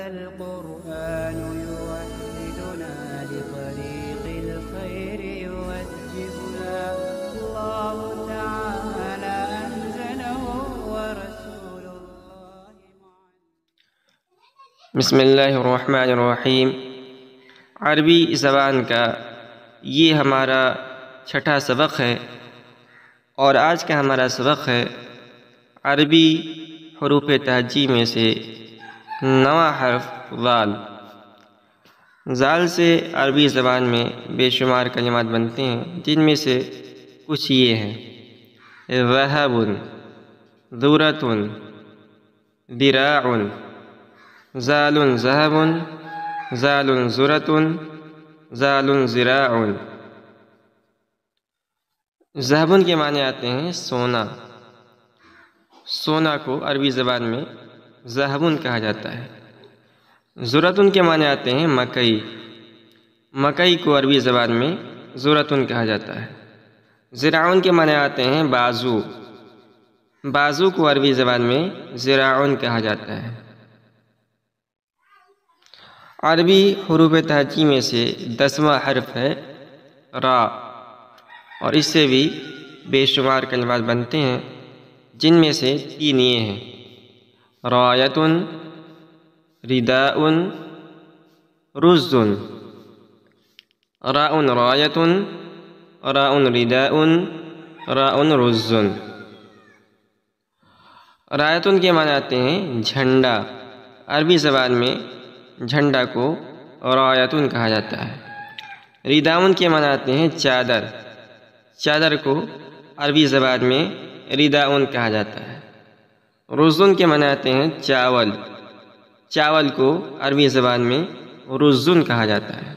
هذا القرآن يوحدنا لطريق الخير يوجهنا. الله تعالى أنزله ورسول الله بسم اللہ الرحمن الرحیم عربی زبان کا یہ ہمارا چھٹا سبق ہے اور آج کا ہمارا سبق ہے عربی حروف تہجی میں سے نواں حرف ذال ذال سے عربی زبان میں بے شمار کلمات بنتے ہیں، جن میں سے کچھ یہ ہیں۔ ذہب ذورت دراع زال ذهب زال زرت زال زراع ذہبن کے معنی آتے ہیں سونا۔ سونا کو عربی زبان میں ذہبن کہا جاتا ہے۔ زرتن کے معنی آتے ہیں مکئی۔ مکئی کو عربی زبان میں زرتن کہا جاتا ہے۔ زراعن کے معنی آتے ہیں بازو۔ بازو کو عربی زبان میں زراعن کہا جاتا ہے۔ عربی حروف تہجی میں سے دسواں حرف ہے را۔ اور اس سے بھی بے شمار کلمات بنتے ہیں، جن میں سے تین یہ ہیں۔ رایتن رداء رزن راء رایتن راء رداء، راء رزن رایتن کے معنی آتے ہیں جھنڈا، عربی زبان میں جھنڈا کو رایتن کہا جاتا ہے۔ رداون کے معنی آتے ہیں چادر چادر کو عربی زبان میں رداون کہا جاتا ہے۔ رزن کے مناتے ہیں؟ چاول۔ چاول کو عربی زبان میں رزن کہا جاتا ہے۔